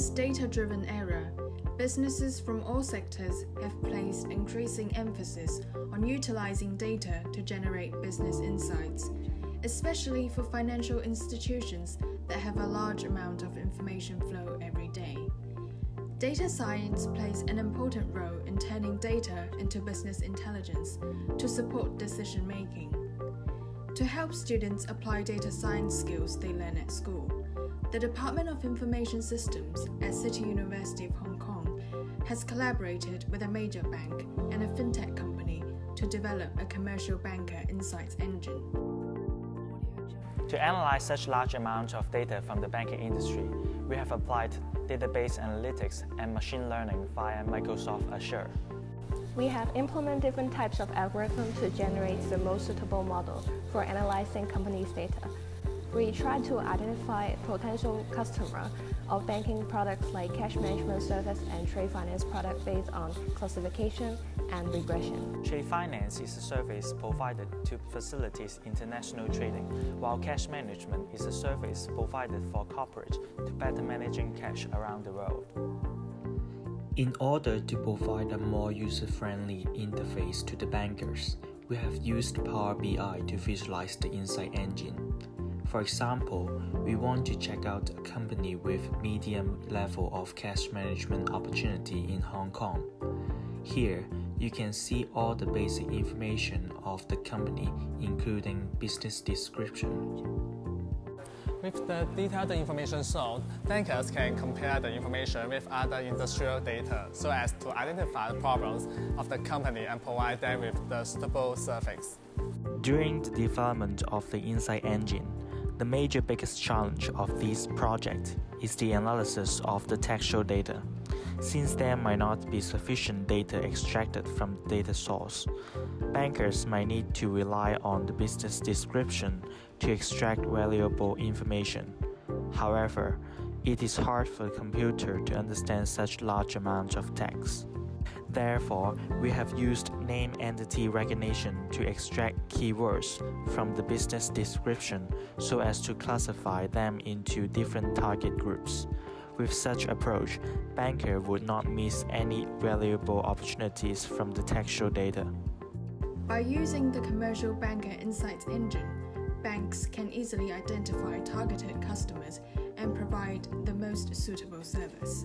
this data driven era, businesses from all sectors have placed increasing emphasis on utilizing data to generate business insights, especially for financial institutions that have a large amount of information flow every day. Data science plays an important role in turning data into business intelligence to support decision making. To help students apply data science skills they learn at school, the Department of Information Systems at City University of Hong Kong has collaborated with a major bank and a fintech company to develop a commercial banker insights engine. To analyze such large amounts of data from the banking industry, we have applied database analytics and machine learning via Microsoft Azure. We have implemented different types of algorithms to generate the most suitable model for analyzing companies' data we try to identify potential customer of banking products like cash management service and trade finance product based on classification and regression. Trade finance is a service provided to facilitate international trading, while cash management is a service provided for corporate to better managing cash around the world. In order to provide a more user-friendly interface to the bankers, we have used Power BI to visualize the Insight Engine. For example, we want to check out a company with medium level of cash management opportunity in Hong Kong. Here, you can see all the basic information of the company, including business description. With the detailed information shown, bankers can compare the information with other industrial data so as to identify the problems of the company and provide them with the suitable service. During the development of the Insight Engine, the major biggest challenge of this project is the analysis of the textual data. Since there might not be sufficient data extracted from the data source, bankers might need to rely on the business description to extract valuable information. However, it is hard for the computer to understand such large amounts of text. Therefore, we have used name entity recognition to extract keywords from the business description so as to classify them into different target groups. With such approach, banker would not miss any valuable opportunities from the textual data. By using the Commercial Banker Insights engine, banks can easily identify targeted customers and provide the most suitable service.